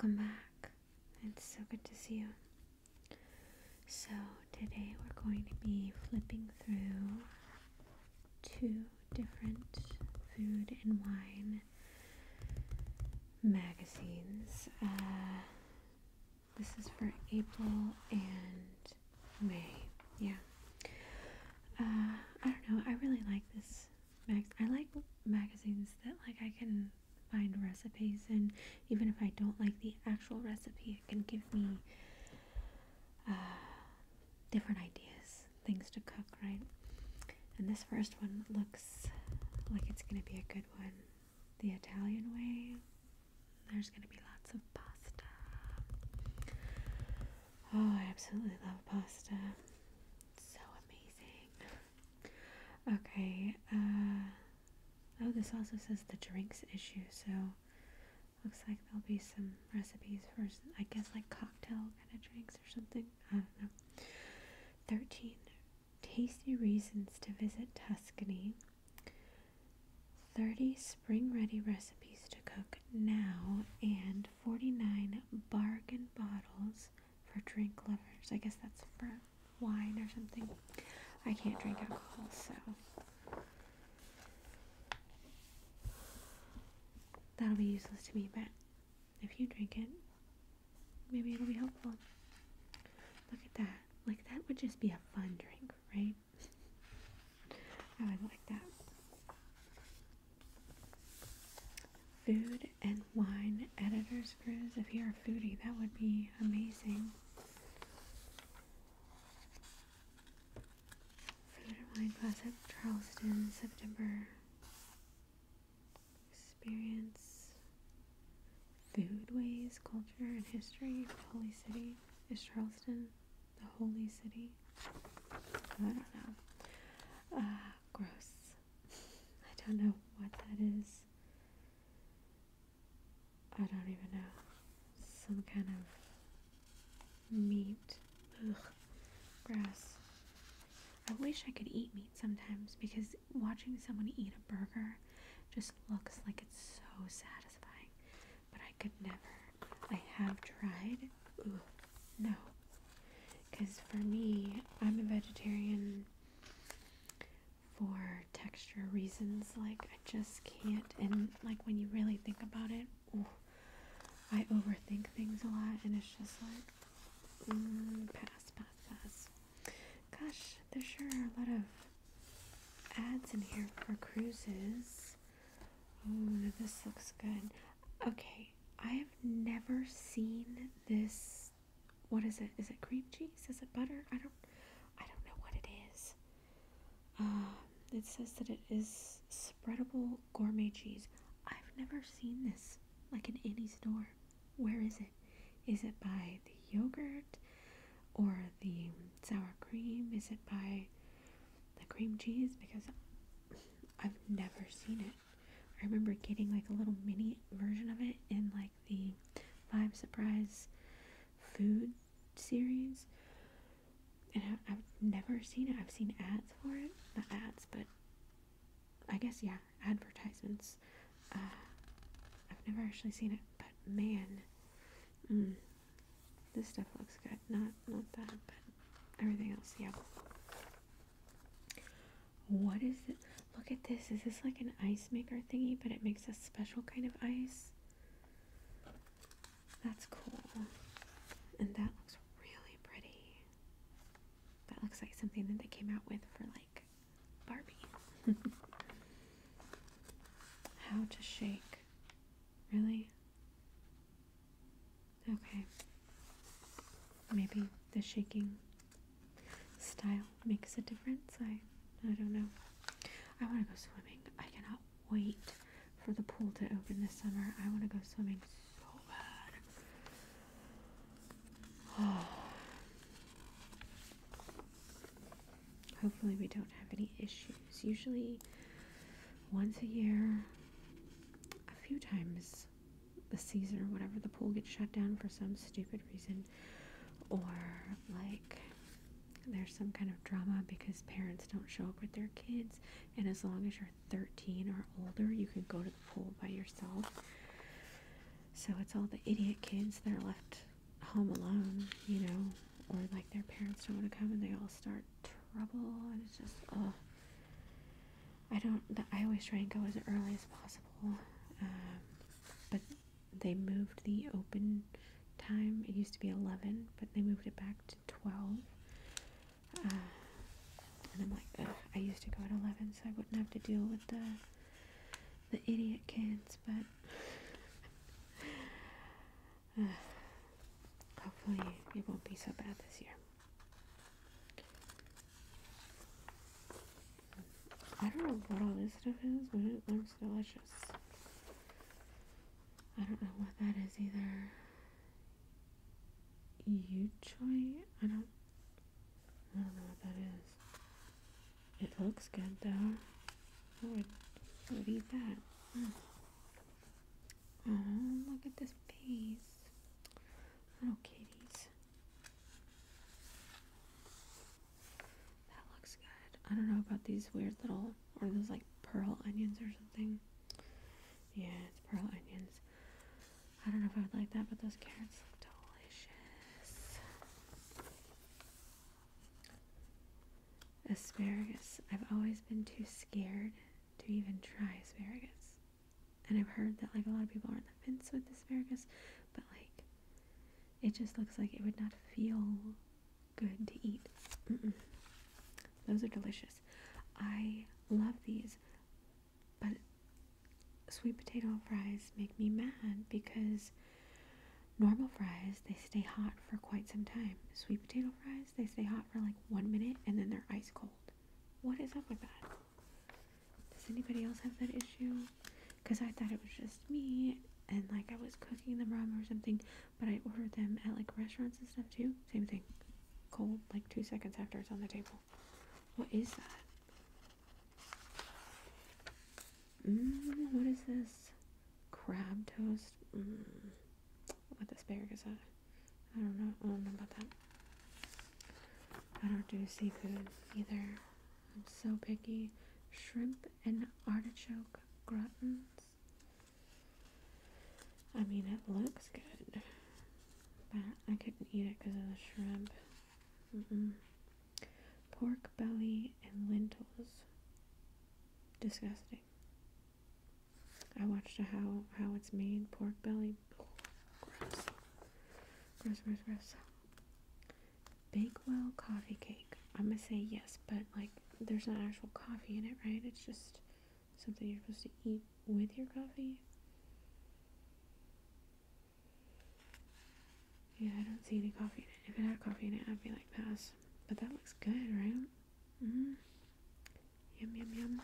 welcome back. It's so good to see you. So, today we're going to be flipping through two different food and wine magazines. Uh, this is for April and May. Yeah. Uh, I don't know. I really like this mag. I like magazines that like I can find recipes and even if I don't like the actual recipe, it can give me uh, different ideas, things to cook, right? And this first one looks like it's gonna be a good one. The Italian way. There's gonna be lots of pasta. Oh, I absolutely love pasta. so amazing. Okay, uh Oh, this also says the drinks issue, so looks like there'll be some recipes for, I guess, like cocktail kind of drinks or something. I don't know. 13. Tasty reasons to visit Tuscany. 30 spring ready recipes to cook now, and 49 bargain bottles for drink lovers. I guess that's for wine or something. I can't drink alcohol, so that'll be useless to me, but if you drink it, maybe it'll be helpful. Look at that. Like, that would just be a fun drink, right? I would like that. Food and wine editor's cruise. If you're a foodie, that would be amazing. Food and wine class at Charleston, September experience foodways, culture, and history of the Holy City. Is Charleston the Holy City? I don't know. Uh, gross. I don't know what that is. I don't even know. Some kind of meat. Ugh. Gross. I wish I could eat meat sometimes because watching someone eat a burger just looks like it's so satisfying. But I could never. I have tried. Ooh, no. Because for me, I'm a vegetarian for texture reasons. Like, I just can't. And, like, when you really think about it, ooh, I overthink things a lot. And it's just like, mm, pass, pass, pass. Gosh, there sure are a lot of ads in here for cruises. Oh, this looks good. Okay, I have never seen this. What is it? Is it cream cheese? Is it butter? I don't. I don't know what it is. Uh, it says that it is spreadable gourmet cheese. I've never seen this like in any store. Where is it? Is it by the yogurt or the sour cream? Is it by the cream cheese? Because I've never seen it. I remember getting like a little mini version of it in like the Five Surprise food series. And I, have never seen it. I've seen ads for it. Not ads, but I guess, yeah, advertisements. Uh, I've never actually seen it, but man, mm, this stuff looks good. Not, not that, but everything else, yeah. What is it? Look at this. Is this like an ice maker thingy, but it makes a special kind of ice? That's cool. And that looks really pretty. That looks like something that they came out with for like Barbie. How to shake. Really? Okay. Maybe the shaking style makes a difference. I I don't know. I want to go swimming. I cannot wait for the pool to open this summer. I want to go swimming so bad. Oh. Hopefully, we don't have any issues. Usually, once a year, a few times the season or whatever, the pool gets shut down for some stupid reason, or like there's some kind of drama because parents don't show up with their kids, and as long as you're 13 or older, you can go to the pool by yourself. So it's all the idiot kids that are left home alone, you know, or like their parents don't want to come and they all start trouble, and it's just, oh. I don't, I always try and go as early as possible, um, but they moved the open time. It used to be 11, but they moved it back to 12. Uh, and I'm like, ugh, I used to go at 11, so I wouldn't have to deal with the the idiot kids, but uh, hopefully it won't be so bad this year. I don't know what all this stuff is, but it looks delicious. I don't know what that is either. Yu choy? I don't I don't know what that is. It looks good though. I would, I would eat that. Mm. Oh, look at this face. Little kitties. That looks good. I don't know about these weird little, or those like pearl onions or something. Yeah, it's pearl onions. I don't know if I would like that, but those carrots look delicious. Asparagus. I've always been too scared to even try asparagus. And I've heard that like a lot of people are on the fence with asparagus, but like it just looks like it would not feel good to eat. Mm-mm. Those are delicious. I love these, but sweet potato fries make me mad because normal fries they stay hot for quite some time. Sweet potato fries they stay hot for like one minute and then they're ice cold. What is up with that? Does anybody else have that issue? Because I thought it was just me and like I was cooking them wrong or something, but I ordered them at like restaurants and stuff too. Same thing. Cold like two seconds after it's on the table. What is that? Mmm, what is this? Crab toast? Mmm. Asparagus on I don't know. I don't know about that. I don't do seafood either. I'm so picky. Shrimp and artichoke gratins. I mean, it looks good, but I couldn't eat it because of the shrimp. Mm-mm. Pork belly and lentils. Disgusting. I watched how how it's made. Pork belly. Gross. Gross, gross. Bakewell coffee cake. I'm gonna say yes, but like there's not actual coffee in it, right? It's just something you're supposed to eat with your coffee. Yeah, I don't see any coffee in it. If it had coffee in it, I'd be like, pass. But that looks good, right? Mm-hmm. Yum, yum, yum.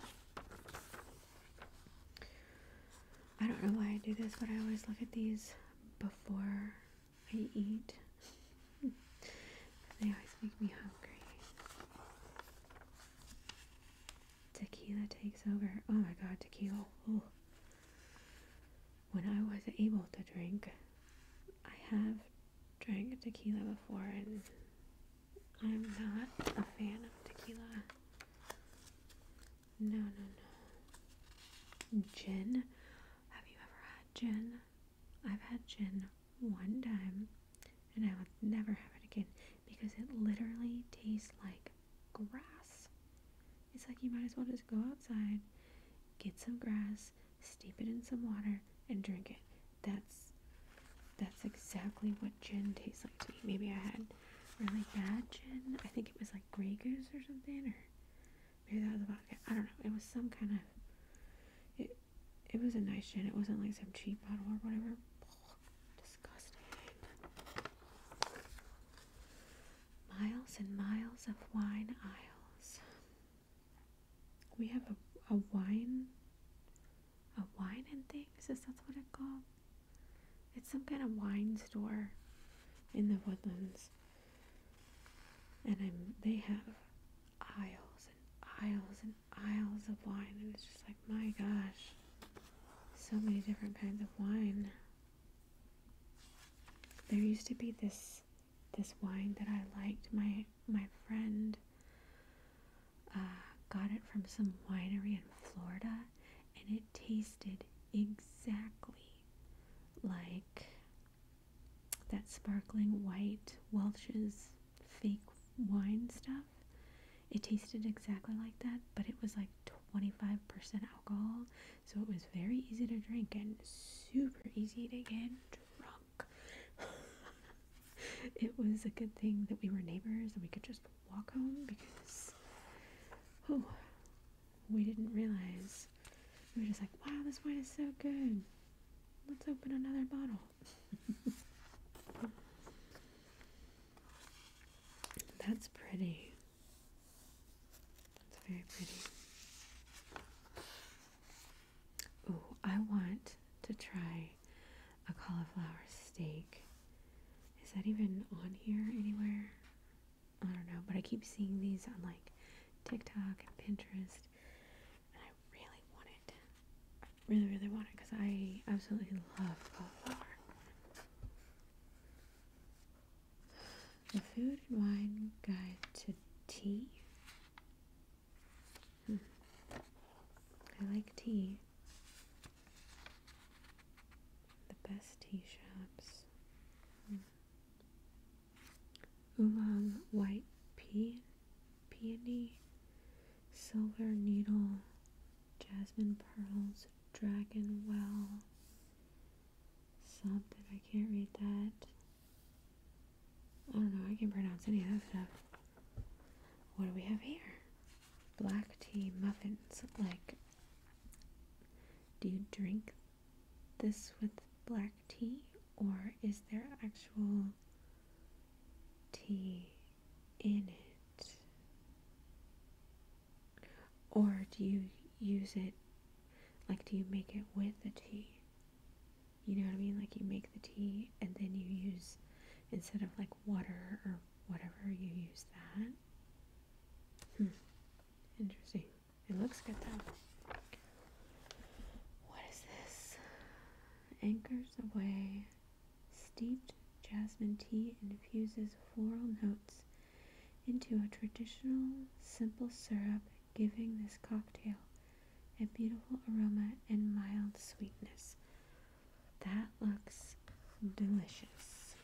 I don't know why I do this, but I always look at these before I eat. they always make me hungry. Tequila takes over. Oh my god, tequila. Ooh. When I was able to drink, I have drank tequila before, and I'm not a fan of tequila. No, no, no. Gin? Have you ever had gin? I've had gin one time, and I would never have it again because it literally tastes like grass. It's like you might as well just go outside, get some grass, steep it in some water, and drink it. That's that's exactly what gin tastes like to me. Maybe I had really bad gin. I think it was like Grey Goose or something, or maybe that was vodka. I don't know. It was some kind of. It it was a nice gin. It wasn't like some cheap bottle or whatever. disgusting. Miles and miles of wine aisles. We have a, a wine a wine and things. Is that what it's called? It's some kind of wine store in the woodlands. And I'm, they have aisles and aisles and aisles of wine. And it's just like, my gosh, so many different kinds of wine. There used to be this this wine that I liked. My my friend uh, got it from some winery in Florida, and it tasted exactly like that sparkling white Welch's fake wine stuff. It tasted exactly like that, but it was like 25% alcohol, so it was very easy to drink and super easy to get. It was a good thing that we were neighbors and we could just walk home because oh we didn't realize. We were just like, wow, this wine is so good. Let's open another bottle. That's pretty. That's very pretty. Oh, I want to try a cauliflower steak. Is that even on here anywhere? I don't know, but I keep seeing these on like TikTok and Pinterest, and I really want it. I really, really want it because I absolutely love cauliflower. The Food and Wine Guide to Tea. Hmm. I like tea. The best tea shops. Hmm. Oolong White Pea, Peony, Silver Needle, Jasmine Pearls, Dragon Well, something, I can't read that. I don't know, I can't pronounce any of that stuff. What do we have here? Black tea muffins. Like, do you drink this with black tea, or is there actual tea in it? Or do you use it, like, do you make it with the tea? You know what I mean? Like, you make the tea and then you use instead of like water or whatever, you use that. Hmm. Interesting. It looks good though. What is this? Anchors away. Steeped jasmine tea infuses floral notes into a traditional simple syrup, giving this cocktail a beautiful aroma and mild sweetness. That looks delicious.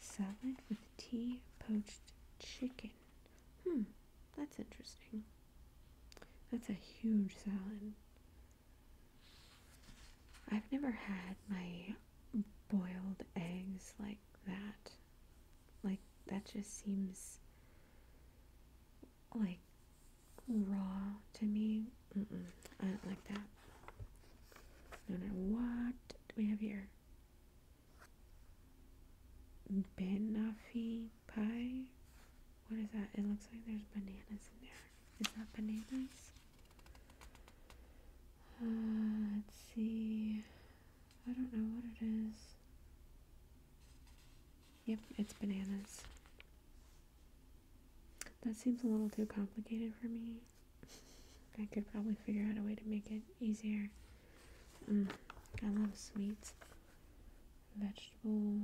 Salad with tea poached chicken. Hmm, that's interesting. That's a huge salad. I've never had my boiled eggs like that. Like, that just seems like raw to me. Mm-mm, I don't like that. Don't know what do we have here. Banoffee pie. What is that? It looks like there's bananas in there. Is that bananas? Uh, let's see. I don't know what it is. Yep, it's bananas. That seems a little too complicated for me. I could probably figure out a way to make it easier. Mm, I love sweets. Vegetable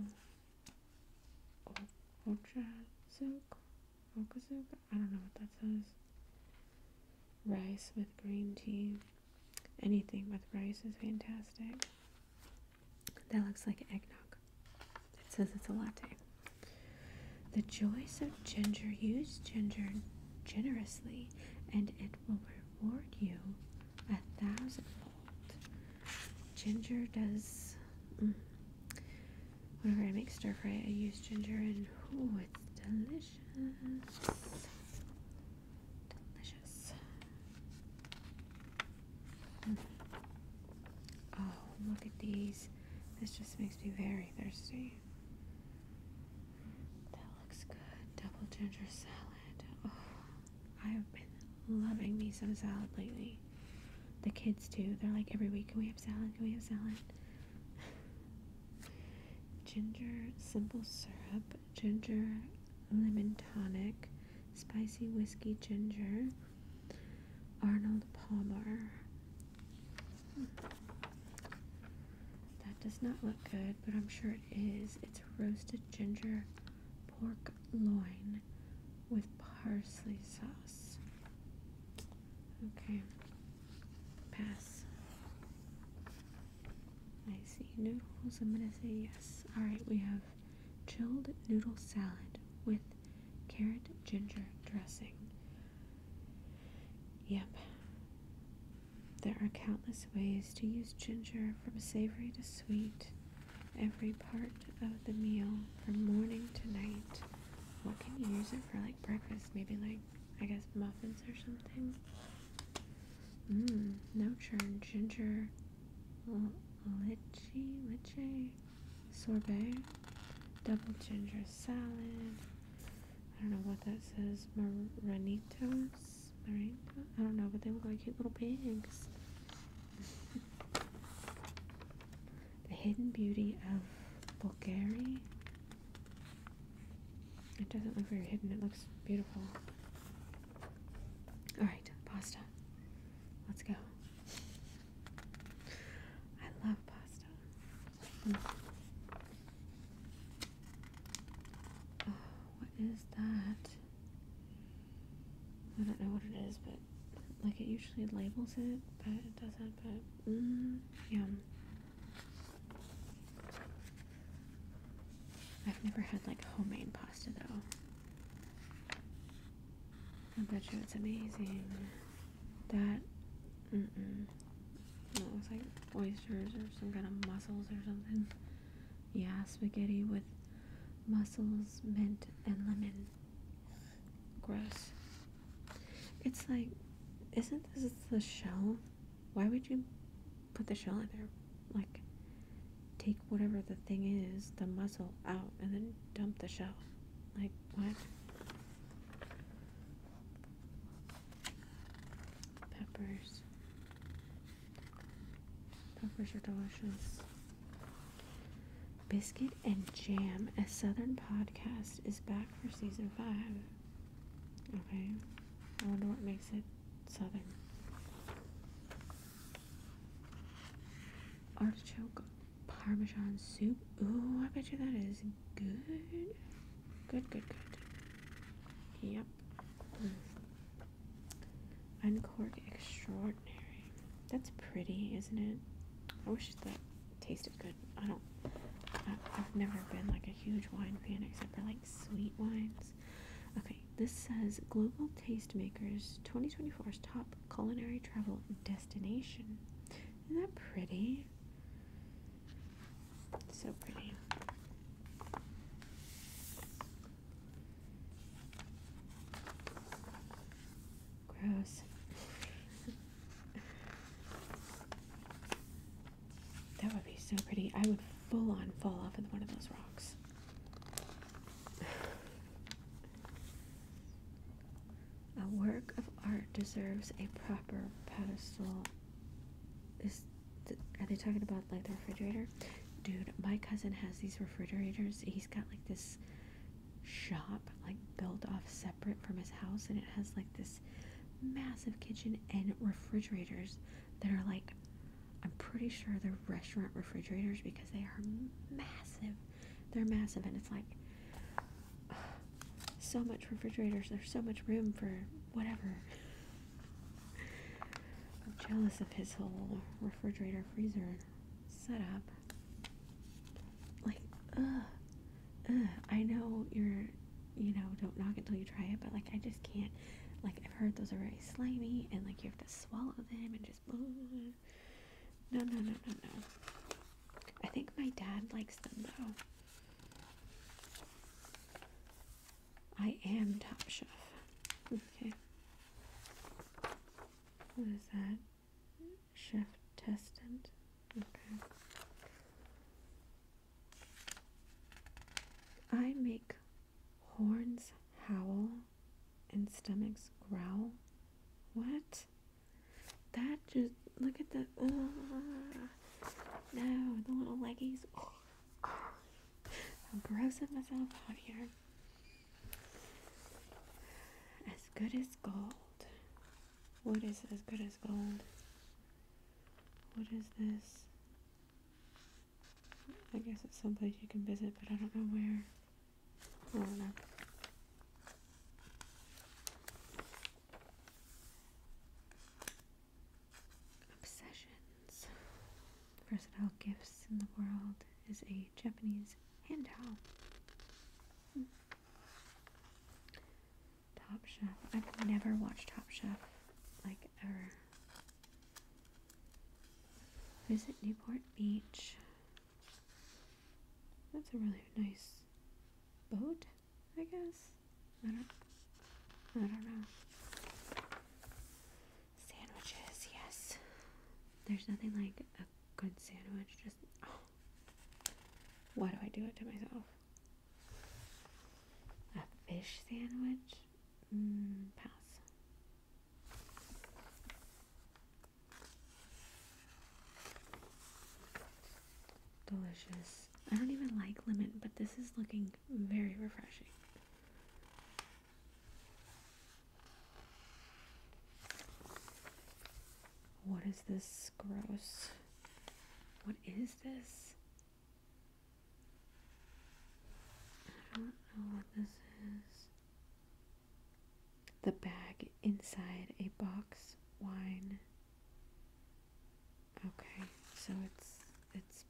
Okazuk? Okazuk? I don't know what that says. Rice with green tea. Anything with rice is fantastic. That looks like eggnog. Says it's a latte. The joys of ginger. Use ginger generously and it will reward you a thousandfold. Ginger does. Mm, whenever I make stir fry, I use ginger and oh, it's delicious. Delicious. Mm. Oh, look at these. This just makes me very thirsty. That looks good. Double ginger salad. Oh, I have been loving me some salad lately. The kids too. They're like every week, can we have salad? Can we have salad? ginger simple syrup, ginger lemon tonic, spicy whiskey ginger, Arnold Palmer. That does not look good, but I'm sure it is. It's roasted ginger pork loin with parsley sauce. Okay, pass. I see. noodles. I'm gonna say yes. Alright, we have chilled noodle salad with carrot ginger dressing. Yep. There are countless ways to use ginger from savory to sweet. Every part of the meal, from morning to night. What can you use it for, like breakfast? Maybe, like, I guess muffins or something? Mmm, no churn, ginger, lychee, lychee, sorbet, double ginger salad. I don't know what that says. Marranitos? Marito? I don't know, but they look like cute little pigs. Hidden beauty of Bulgari. It doesn't look very hidden, it looks beautiful. Alright, pasta. Let's go. I love pasta. Mm. Oh, what is that? I don't know what it is, but like it usually labels it, but it doesn't. But mmm, yum. Never had like homemade pasta though. I bet you it's amazing. That, mm mm. It looks like oysters or some kind of mussels or something. Yeah, spaghetti with mussels, mint, and lemon. Gross. It's like, isn't this the shell? Why would you put the shell in there? Like, take whatever the thing is, the mussel, out and then dump the shell. Like, what? Peppers. Peppers are delicious. Biscuit and Jam, a Southern podcast, is back for season five. Okay. I wonder what makes it Southern. Artichoke Parmesan soup. Ooh, I bet you that is good. Good, good, good. Yep. Mm. Uncork extraordinary. That's pretty, isn't it? I wish that tasted good. I don't. I, I've never been like a huge wine fan except for like sweet wines. Okay, this says Global Tastemakers 2024's top culinary travel destination. Isn't that pretty? So pretty. Gross. that would be so pretty. I would full on fall off of one of those rocks. A work of art deserves a proper pedestal. Is th- are they talking about like the refrigerator? Dude, my cousin has these refrigerators. He's got like this shop like built off separate from his house and it has like this massive kitchen and refrigerators that are like I'm pretty sure they're restaurant refrigerators because they are massive. They're massive and it's like so much refrigerators. There's so much room for whatever. I'm jealous of his whole refrigerator freezer setup. Ugh, ugh. I know you're, you know, don't knock it till you try it, but like, I just can't. Like, I've heard those are very slimy and like you have to swallow them and just. Ugh. No, no, no, no, no. I think my dad likes them though. I am Top Chef. Okay. What is that? Chef Testant. Okay. I make horns howl and stomachs growl. What? That just look at the uh, no the little leggies. Oh, I'm grossing myself out here. As good as gold. What is as good as gold? What is this? I guess it's someplace you can visit, but I don't know where. Obsessions. Versatile gifts in the world. is a Japanese hand towel. Hmm. Top Chef. I've never watched Top Chef, like ever. Visit Newport Beach. That's a really nice boat, I guess. I don't I don't know. Sandwiches, yes. There's nothing like a good sandwich. Just oh. why do I do it to myself? A fish sandwich? Mm, pass. Delicious. I don't even like lemon, but this is looking very refreshing. What is this? Gross. What is this? I don't know what this is. The bag inside a box wine. Okay, so it's it's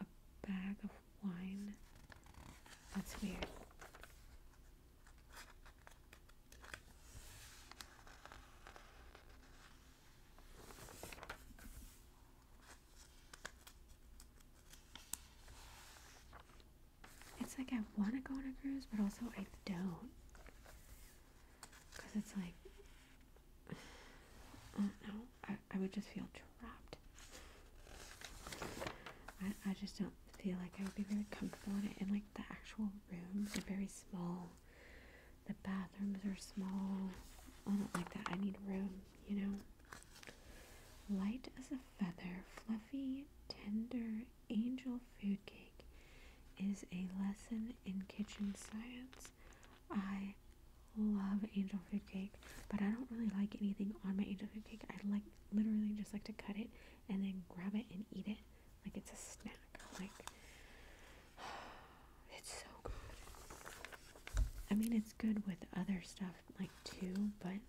a bag of wine. That's weird. It's like I want to go on a cruise, but also I don't. Because it's like, I don't know, I, I would just feel trapped. I, I just don't feel like I would be very comfortable in it. And like the actual rooms are very small. The bathrooms are small. I don't like that. I need room, you know? Light as a feather, fluffy, tender angel food cake is a lesson in kitchen science. I love angel food cake, but I don't really like anything on my angel food cake. I like literally just like to cut it and then grab it and eat it like it's a snack. Like it's so good. I mean, it's good with other stuff like too, but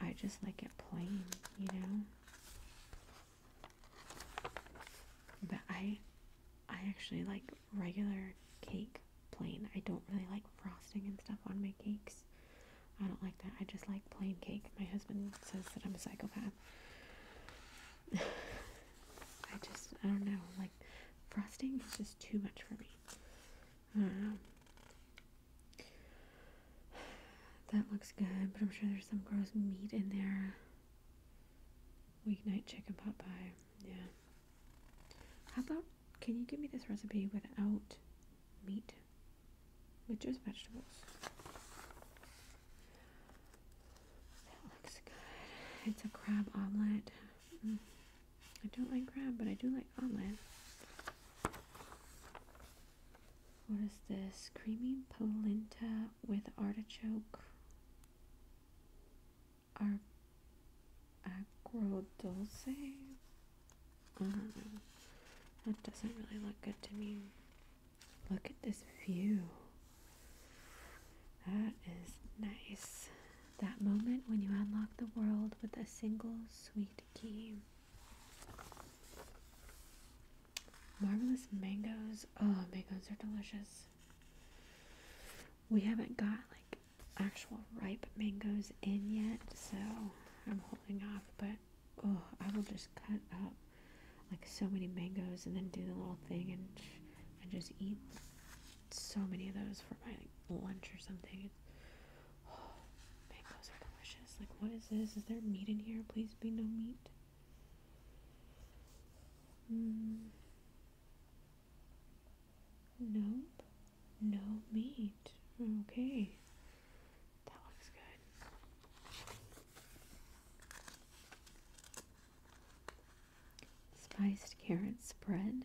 I just like it plain, you know. But I I actually like regular cake plain. I don't really like frosting and stuff on my cakes. I don't like that. I just like plain cake. My husband says that I'm a psychopath. I just, I don't know. Like, frosting is just too much for me. I don't know. That looks good, but I'm sure there's some gross meat in there. Weeknight chicken pot pie. Yeah. How about, can you give me this recipe without meat? With just vegetables. That looks good. It's a crab omelet. Mm. I don't like crab, but I do like omelet. What is this? Creamy polenta with artichoke. Ar agro dulce? I don't know. That doesn't really look good to me. Look at this view. That is nice. That moment when you unlock the world with a single sweet key. Marvelous mangoes. Oh, mangoes are delicious. We haven't got like actual ripe mangoes in yet, so I'm holding off. But oh, I will just cut up like so many mangoes and then do the little thing and and just eat so many of those for my lunch or something. Oh, mangoes are delicious. Like, what is this? Is there meat in here? Please be no meat. Mm. Nope. No meat. Okay. That looks good. Spiced carrot spread.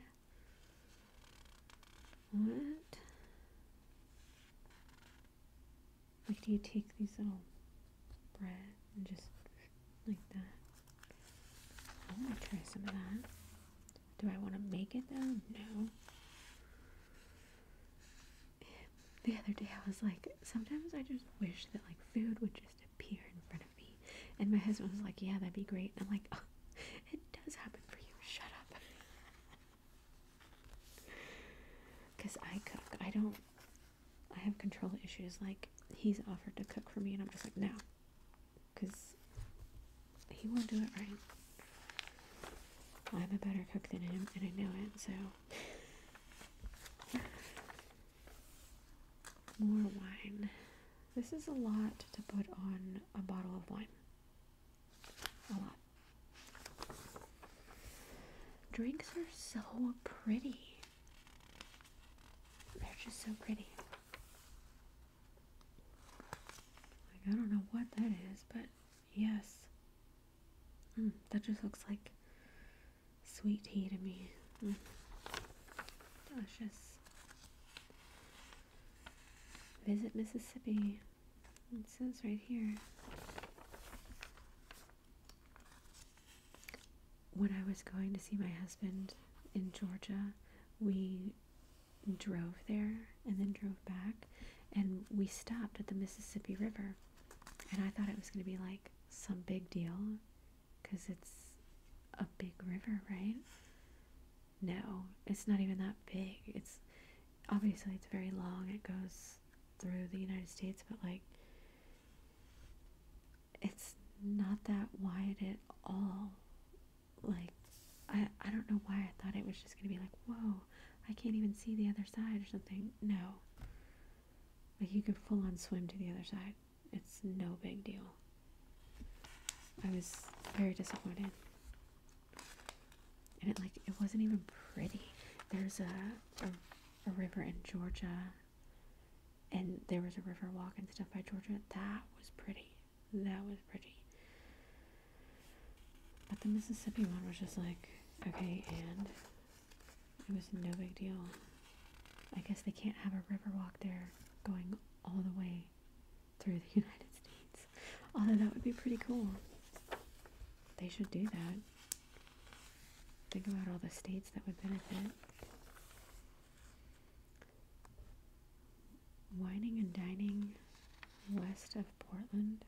What? Like, do you take these little bread and just like that? I want to try some of that. Do I want to make it though? No. The other day I was like, sometimes I just wish that like food would just appear in front of me. And my husband was like, yeah, that'd be great. And I'm like, oh, it does happen for you. Shut up. Because I cook. I don't. I have control issues. Like he's offered to cook for me, and I'm just like no, because he won't do it right. I'm a better cook than him, and I know it. So more wine. This is a lot to put on a bottle of wine. A lot. Drinks are so pretty. Just so pretty. Like, I don't know what that is, but yes. Mm, that just looks like sweet tea to me. Mm. Delicious. Visit Mississippi. It says right here. When I was going to see my husband in Georgia, we drove there and then drove back, and we stopped at the Mississippi River. And I thought it was going to be like some big deal because it's a big river, right? No, it's not even that big. It's obviously it's very long. It goes through the United States, but like it's not that wide at all. Like I I don't know why I thought it was just gonna be like, whoa, I can't even see the other side or something. No. Like you could full on swim to the other side. It's no big deal. I was very disappointed. And it like it wasn't even pretty. There's a, a a river in Georgia and there was a river walk and stuff by Georgia. That was pretty. That was pretty. But the Mississippi one was just like, okay, and it was no big deal. I guess they can't have a river walk there going all the way through the United States. Although that would be pretty cool. They should do that. Think about all the states that would benefit. Wining and dining west of Portland.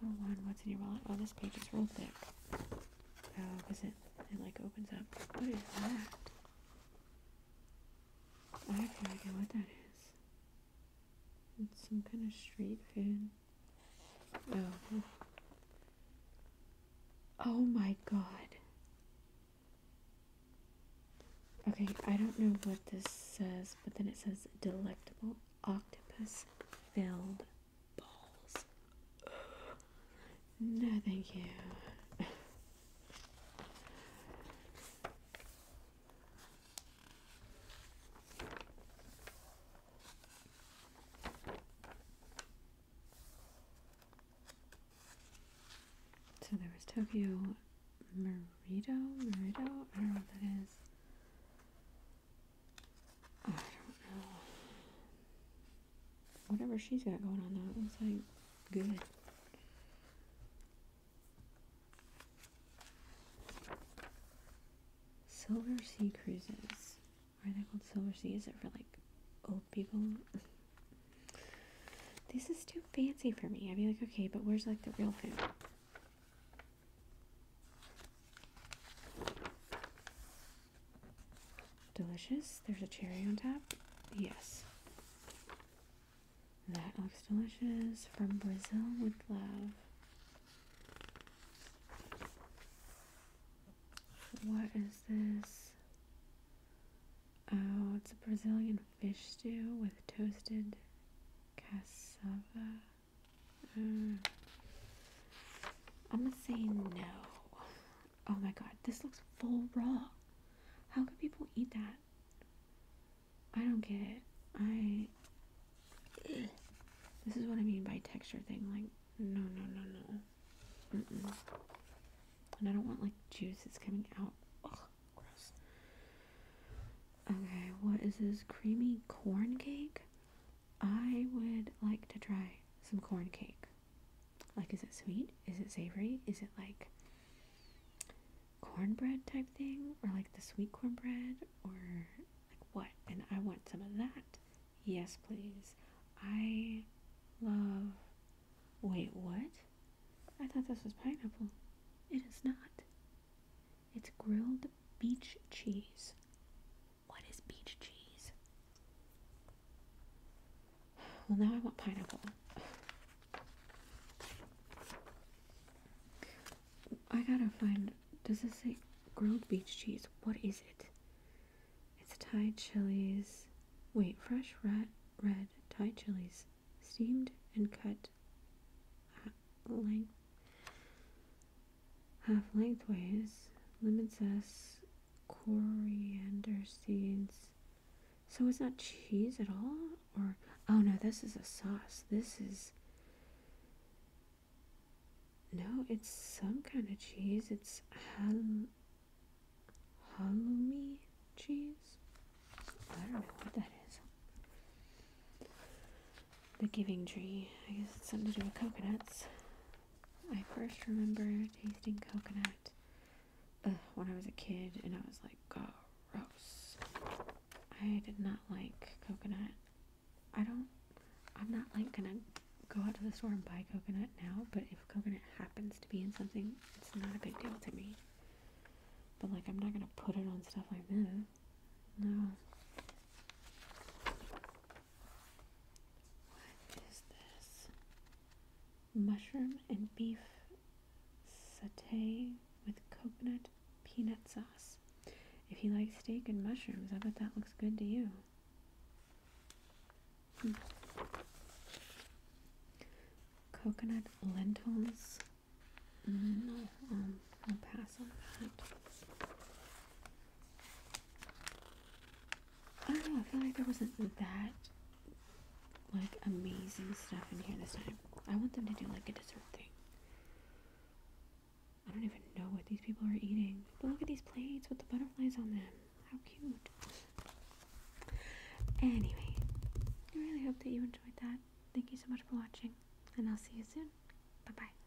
One, what's in your wallet? Oh, this page is real thick. Oh, because it, it like opens up. What is that? I have no idea what that is. It's some kind of street food. Oh. Oh my god. Okay, I don't know what this says, but then it says delectable octopus filled No, thank you. So there was Tokyo Merito, Merito, I don't know what that is. Oh, I don't know. Whatever she's got going on though, it looks like good. Silver Sea Cruises. Why are they called Silversea? Is it for like old people? this is too fancy for me. I'd be like, okay, but where's like the real food? Delicious. There's a cherry on top. Yes. That looks delicious. From Brazil with love. What is this? Oh, it's a Brazilian fish stew with toasted cassava. Mm. I'm gonna say no. Oh my god, this looks full raw. How could people eat that? I don't get it. I. This is what I mean by texture thing. Like, no, no, no, no. Mm-mm. And I don't want like juices coming out. Okay, what is this? Creamy corn cake? I would like to try some corn cake. Like, is it sweet? Is it savory? Is it like cornbread type thing? Or like the sweet cornbread? Or like what? And I want some of that. Yes, please. I love. Wait, what? I thought this was pineapple. It is not. It's grilled beach cheese. What is beach cheese? Well, now I want pineapple. I gotta find. Does this say grilled beach cheese? What is it? It's Thai chilies. Wait, fresh red, red Thai chilies, steamed and cut length, half lengthways. Lemon zest, coriander seeds. So it's not cheese at all, or oh no, this is a sauce. This is no, it's some kind of cheese. It's hal halloumi cheese. I don't know what that is. The Giving Tree. I guess it's something to do with coconuts. I first remember tasting coconut when I was a kid, and I was like, gross. I did not like coconut. I don't. I'm not like gonna go out to the store and buy coconut now, but if coconut happens to be in something, it's not a big deal to me. But like, I'm not gonna put it on stuff I move. No. What is this? Mushroom and beef satay with coconut peanut sauce. If you like steak and mushrooms, I bet that looks good to you. Coconut lentils. Mm, no, um, I'll pass on that. I don't know. I feel like there wasn't that like amazing stuff in here this time. I want them to do like a dessert thing. I don't even know what these people are eating. But look at these plates with the butterflies on them. How cute. Anyway, I really hope that you enjoyed that. Thank you so much for watching, and I'll see you soon. Bye bye.